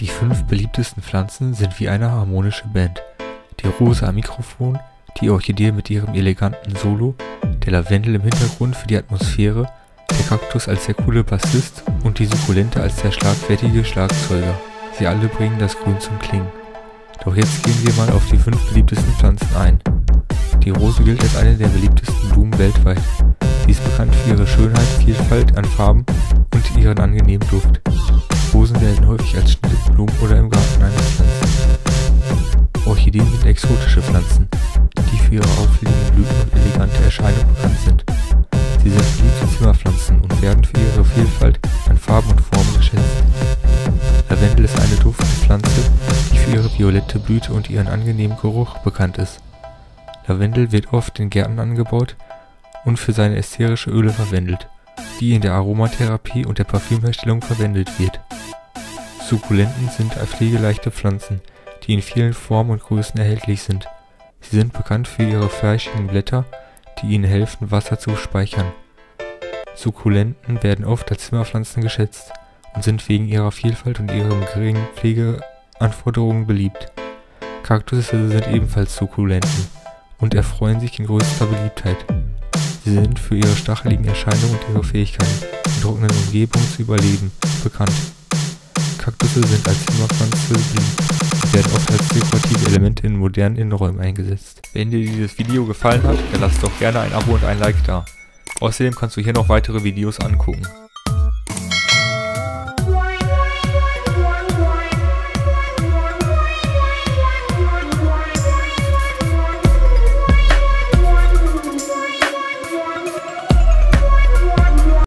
Die fünf beliebtesten Pflanzen sind wie eine harmonische Band. Die Rose am Mikrofon, die Orchidee mit ihrem eleganten Solo, der Lavendel im Hintergrund für die Atmosphäre, der Kaktus als der coole Bassist und die Sukkulente als der schlagfertige Schlagzeuger. Sie alle bringen das Grün zum Klingen. Doch jetzt gehen wir mal auf die fünf beliebtesten Pflanzen ein. Die Rose gilt als eine der beliebtesten Blumen weltweit. Sie ist bekannt für ihre Schönheit, Vielfalt an Farben und ihren angenehmen Duft. Rosen werden häufig als Schnittblumen oder im Garten eingepflanzt. Orchideen sind exotische Pflanzen, die für ihre auffälligen Blüten und elegante Erscheinung bekannt sind. Sie sind beliebte Zimmerpflanzen und werden für ihre Vielfalt an Farben und Formen geschätzt. Lavendel ist eine duftende Pflanze, die für ihre violette Blüte und ihren angenehmen Geruch bekannt ist. Lavendel wird oft in Gärten angebaut und für seine ätherische Öle verwendet, die in der Aromatherapie und der Parfümherstellung verwendet wird. Sukkulenten sind pflegeleichte Pflanzen, die in vielen Formen und Größen erhältlich sind. Sie sind bekannt für ihre fleischigen Blätter, die ihnen helfen, Wasser zu speichern. Sukkulenten werden oft als Zimmerpflanzen geschätzt und sind wegen ihrer Vielfalt und ihren geringen Pflegeanforderungen beliebt. Kaktusse sind ebenfalls Sukkulenten und erfreuen sich in größter Beliebtheit. Sie sind für ihre stacheligen Erscheinungen und ihre Fähigkeiten, in trockenen Umgebungen zu überleben, bekannt. Kaktusse sind als Zimmerpflanze beliebt und werden oft als dekorative Elemente in modernen Innenräumen eingesetzt. Wenn dir dieses Video gefallen hat, dann lass doch gerne ein Abo und ein Like da. Außerdem kannst du hier noch weitere Videos angucken.